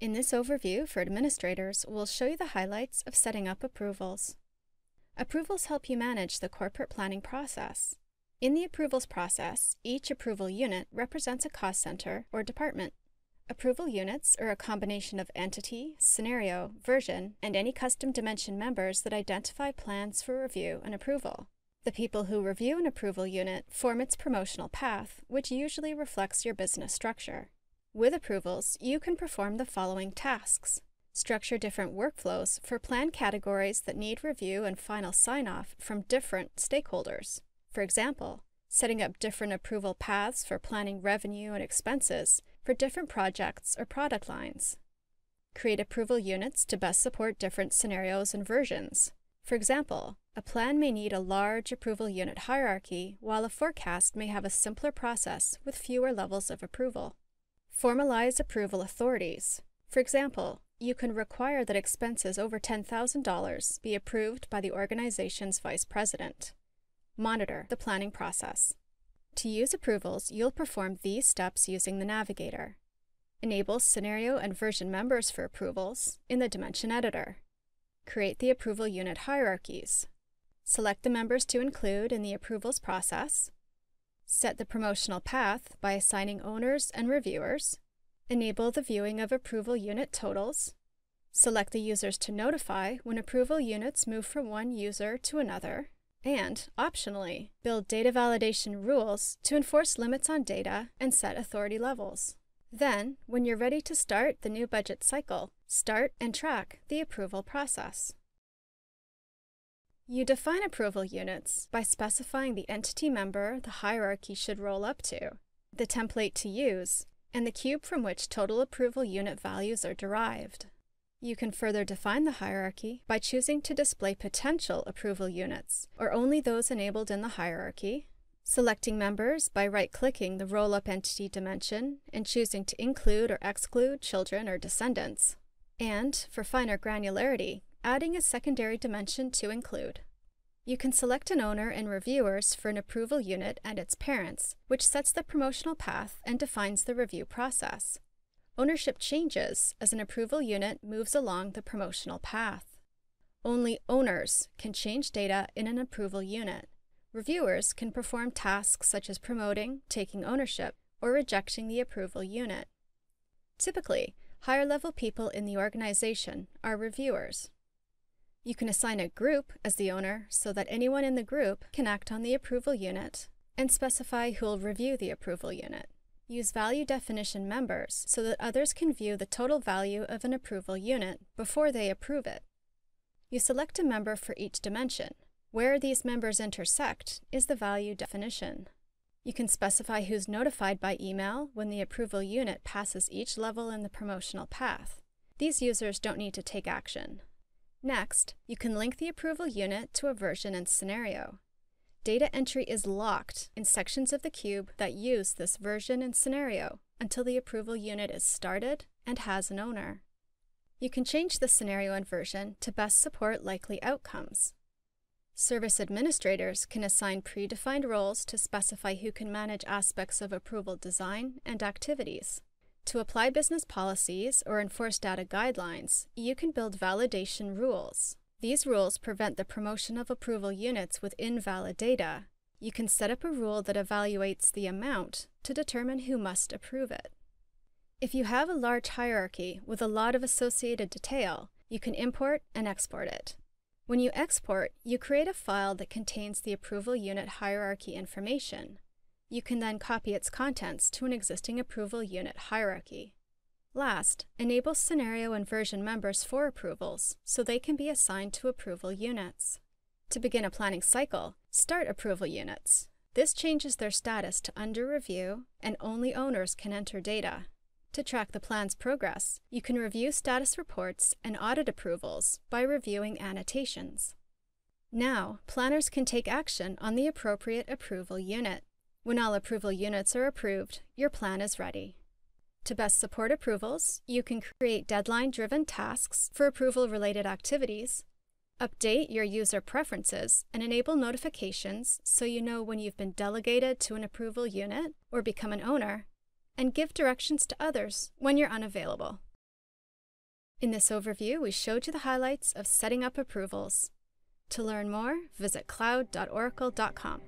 In this overview for administrators, we'll show you the highlights of setting up approvals. Approvals help you manage the corporate planning process. In the approvals process, each approval unit represents a cost center or department. Approval units are a combination of entity, scenario, version, and any custom dimension members that identify plans for review and approval. The people who review an approval unit form its promotional path, which usually reflects your business structure. With approvals, you can perform the following tasks. Structure different workflows for plan categories that need review and final sign-off from different stakeholders. For example, setting up different approval paths for planning revenue and expenses for different projects or product lines. Create approval units to best support different scenarios and versions. For example, a plan may need a large approval unit hierarchy, while a forecast may have a simpler process with fewer levels of approval. Formalize approval authorities. For example, you can require that expenses over $10,000 be approved by the organization's vice president. Monitor the planning process. To use approvals, you'll perform these steps using the Navigator. Enable scenario and version members for approvals in the Dimension Editor. Create the approval unit hierarchies. Select the members to include in the approvals process. Set the promotional path by assigning owners and reviewers. Enable the viewing of approval unit totals. Select the users to notify when approval units move from one user to another. And, optionally, build data validation rules to enforce limits on data and set authority levels. Then, when you're ready to start the new budget cycle, start and track the approval process. You define approval units by specifying the entity member the hierarchy should roll up to, the template to use, and the cube from which total approval unit values are derived. You can further define the hierarchy by choosing to display potential approval units, or only those enabled in the hierarchy, selecting members by right-clicking the roll-up entity dimension and choosing to include or exclude children or descendants, and, for finer granularity, adding a secondary dimension to include. You can select an owner and reviewers for an approval unit and its parents, which sets the promotional path and defines the review process. Ownership changes as an approval unit moves along the promotional path. Only owners can change data in an approval unit. Reviewers can perform tasks such as promoting, taking ownership, or rejecting the approval unit. Typically, higher-level people in the organization are reviewers. You can assign a group as the owner so that anyone in the group can act on the approval unit, and specify who will review the approval unit. Use value definition members so that others can view the total value of an approval unit before they approve it. You select a member for each dimension. Where these members intersect is the value definition. You can specify who's notified by email when the approval unit passes each level in the promotional path. These users don't need to take action. Next, you can link the approval unit to a version and scenario. Data entry is locked in sections of the cube that use this version and scenario until the approval unit is started and has an owner. You can change the scenario and version to best support likely outcomes. Service administrators can assign predefined roles to specify who can manage aspects of approval design and activities. To apply business policies or enforce data guidelines, you can build validation rules. These rules prevent the promotion of approval units with invalid data. You can set up a rule that evaluates the amount to determine who must approve it. If you have a large hierarchy with a lot of associated detail, you can import and export it. When you export, you create a file that contains the approval unit hierarchy information. You can then copy its contents to an existing approval unit hierarchy. Last, enable scenario and version members for approvals so they can be assigned to approval units. To begin a planning cycle, start approval units. This changes their status to under review and only owners can enter data. To track the plan's progress, you can review status reports and audit approvals by reviewing annotations. Now, planners can take action on the appropriate approval unit. When all approval units are approved, your plan is ready. To best support approvals, you can create deadline-driven tasks for approval-related activities, update your user preferences, and enable notifications so you know when you've been delegated to an approval unit or become an owner, and give directions to others when you're unavailable. In this overview, we showed you the highlights of setting up approvals. To learn more, visit cloud.oracle.com.